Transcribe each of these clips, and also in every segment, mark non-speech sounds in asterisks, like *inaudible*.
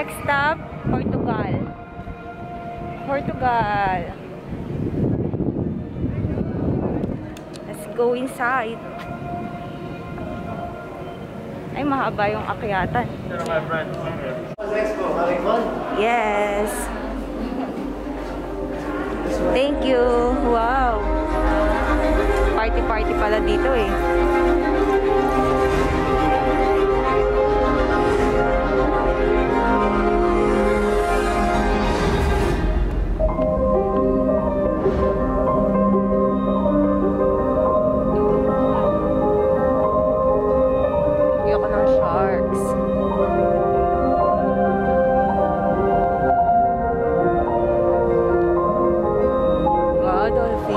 Next stop, Portugal. Portugal. Let's go inside. Ay, mahaba yung akyatan. Yes. Thank you. Wow. Party-party pala dito eh.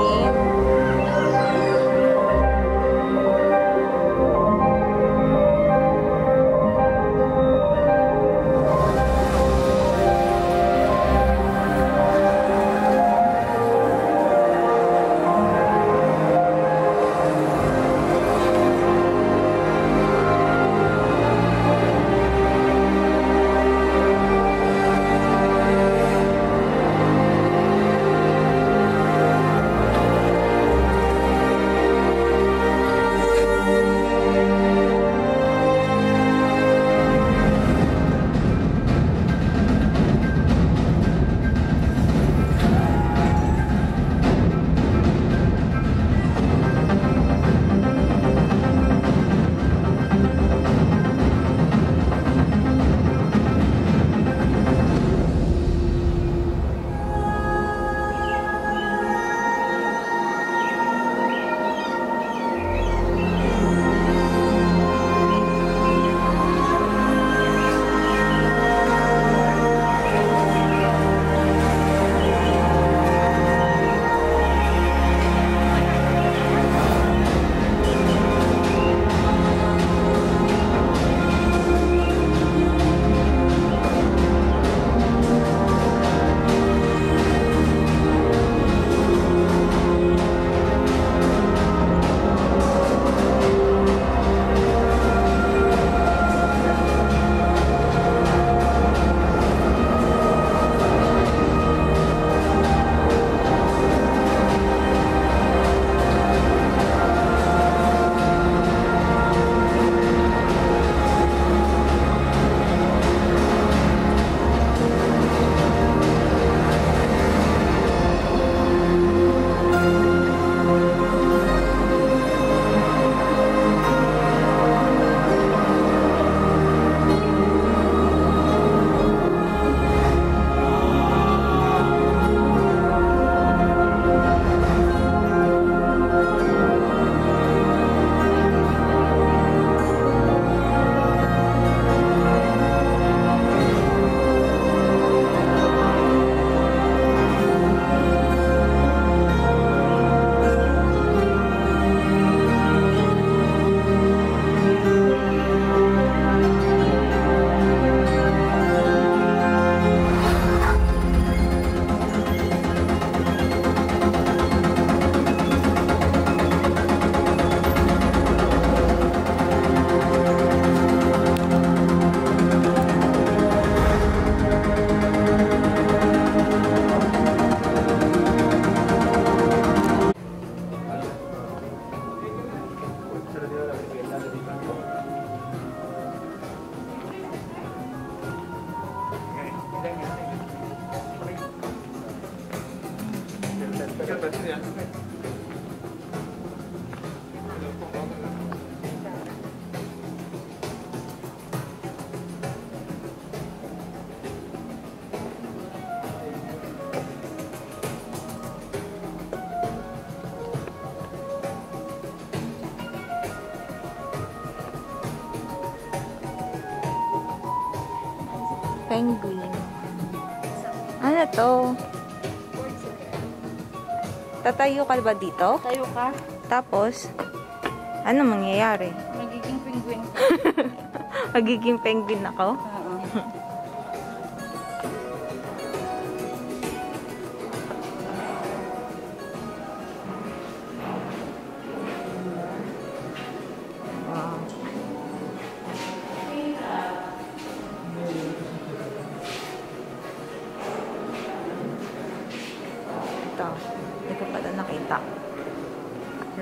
Wow, Penguin. Ano to? Tatayo ka ba dito? Tayo ka. Tapos, ano mangyayari? Magiging penguin. *laughs* Magiging penguin ako? Oo.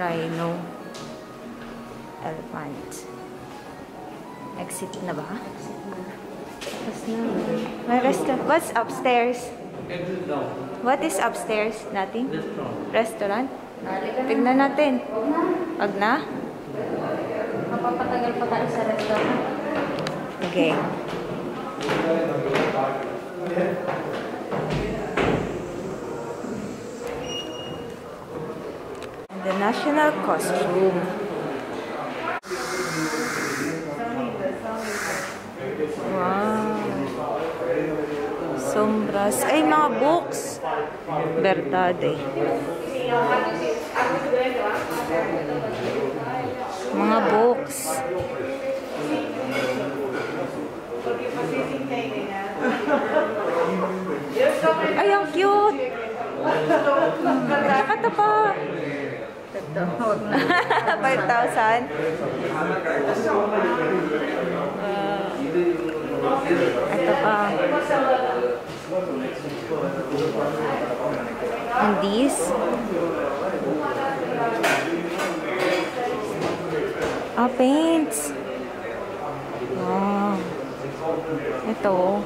Rhino. Elephant. Exit na ba? Tapos na. May restaurant. What's upstairs? What is upstairs? Nothing? Restaurant? Tignan natin. Wag na? Mapapatagal pa tayo sa restaurant. Okay. The national costume. Wow. Sombras. Ay, mga books. Verdade. Mga books. Ay, ang cute! Tsaka ito pa. Ito, na. 5,000. Ito pa. And these. Ah, paints. Wow. Ito.